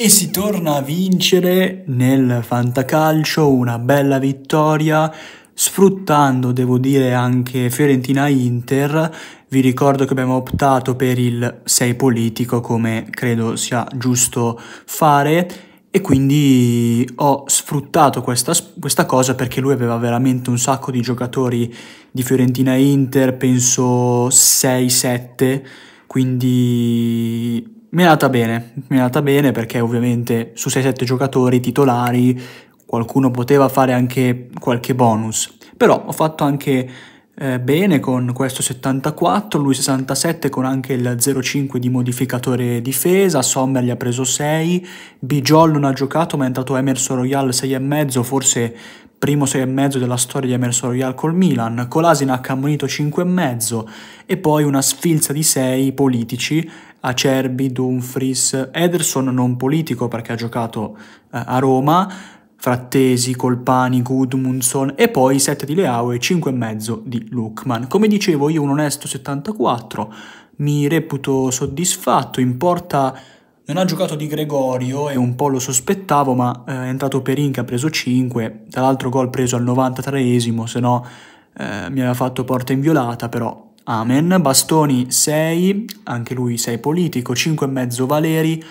E si torna a vincere nel fantacalcio una bella vittoria sfruttando, devo dire, anche Fiorentina-Inter. Vi ricordo che abbiamo optato per il 6 politico come credo sia giusto fare e quindi ho sfruttato questa, questa cosa perché lui aveva veramente un sacco di giocatori di Fiorentina-Inter, penso 6-7, quindi mi è andata bene, mi è andata bene perché ovviamente su 6-7 giocatori titolari qualcuno poteva fare anche qualche bonus, però ho fatto anche eh, bene con questo 74, lui 67 con anche il 0,5 di modificatore difesa, Sommer gli ha preso 6, Bijol non ha giocato ma è entrato Emerson Royal 6,5, forse primo 6,5 della storia di Emerson Royal col Milan, Kolasinac ha ammonito 5,5 e poi una sfilza di 6 politici, Acerbi, Dumfries, Ederson non politico perché ha giocato eh, a Roma, Frattesi, Colpani, Gudmundsson e poi 7 di Leao e 5,5 di Lukman. Come dicevo io un onesto 74, mi reputo soddisfatto, in porta non ha giocato di Gregorio e un po' lo sospettavo ma eh, è entrato Perin che ha preso 5, dall'altro gol preso al 93esimo, se no eh, mi aveva fatto porta inviolata però Amen, Bastoni 6, anche lui 6 politico, 5,5 Valeri,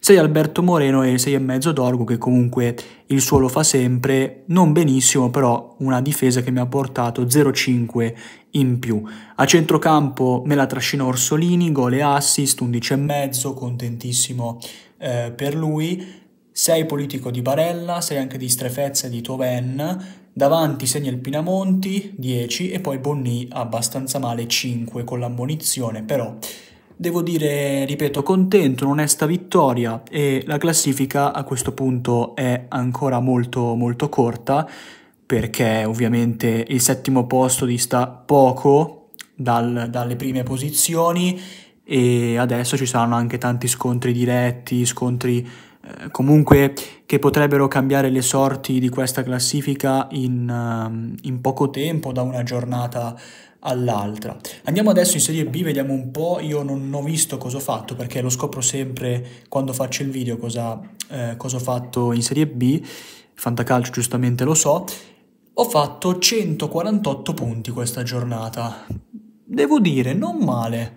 6 Alberto Moreno e 6,5 Dorgo che comunque il suo lo fa sempre, non benissimo però una difesa che mi ha portato 0,5 in più. A centrocampo me la trascina Orsolini, gol e assist, 11,5, contentissimo eh, per lui. 6 politico di Barella, 6 anche di Strefezza e di Toven, davanti segna il Pinamonti 10 e poi Bonni abbastanza male 5 con l'ammonizione, però Devo dire, ripeto, contento, un'onesta vittoria e la classifica a questo punto è ancora molto molto corta perché ovviamente il settimo posto dista poco dal, dalle prime posizioni e adesso ci saranno anche tanti scontri diretti, scontri eh, comunque che potrebbero cambiare le sorti di questa classifica in, uh, in poco tempo, da una giornata all'altra. Andiamo adesso in Serie B, vediamo un po', io non ho visto cosa ho fatto perché lo scopro sempre quando faccio il video cosa, eh, cosa ho fatto in Serie B, Fantacalcio giustamente lo so, ho fatto 148 punti questa giornata, devo dire non male,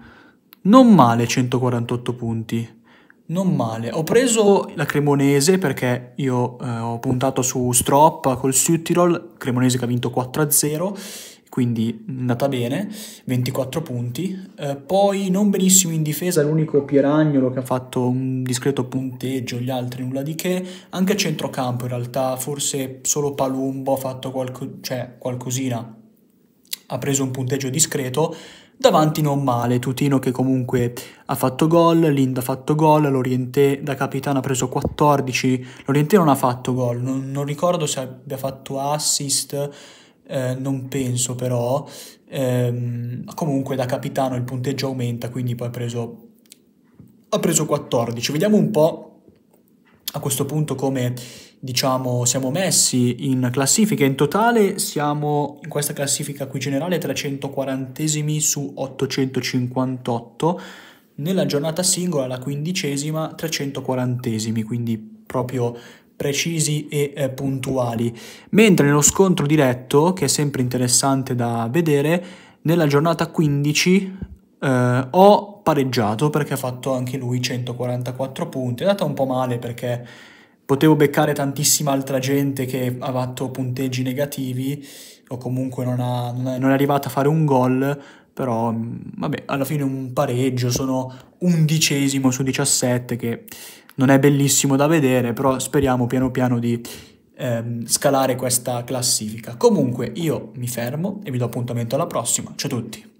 non male 148 punti. Non male, ho preso la Cremonese perché io eh, ho puntato su Strop col Südtirol, Cremonese che ha vinto 4-0 quindi andata bene, 24 punti. Eh, poi non benissimo in difesa, l'unico Pieragnolo che ha fatto un discreto punteggio, gli altri nulla di che. Anche a centrocampo in realtà, forse solo Palumbo ha fatto qualco, cioè, qualcosina, ha preso un punteggio discreto. Davanti non male, Tutino che comunque ha fatto gol, Linda ha fatto gol, Lorienté da capitano ha preso 14, Lorienté non ha fatto gol, non, non ricordo se abbia fatto assist, eh, non penso però, ehm, comunque da capitano il punteggio aumenta, quindi poi ha preso, ha preso 14. Vediamo un po' a questo punto come diciamo siamo messi in classifica. In totale siamo in questa classifica qui generale 340 su 858 nella giornata singola la quindicesima 340 quindi proprio precisi e eh, puntuali, mentre nello scontro diretto, che è sempre interessante da vedere, nella giornata 15 eh, ho pareggiato perché ha fatto anche lui 144 punti, è andata un po' male perché potevo beccare tantissima altra gente che ha fatto punteggi negativi o comunque non, ha, non è arrivata a fare un gol, però vabbè, alla fine un pareggio, sono undicesimo su 17 che non è bellissimo da vedere, però speriamo piano piano di ehm, scalare questa classifica. Comunque io mi fermo e vi do appuntamento alla prossima. Ciao a tutti!